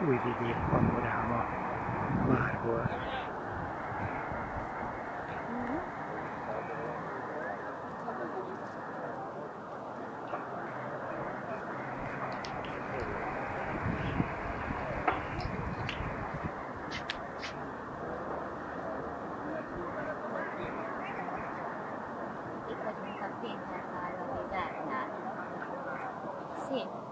új vidék panoráma. stato un camping per la Sì.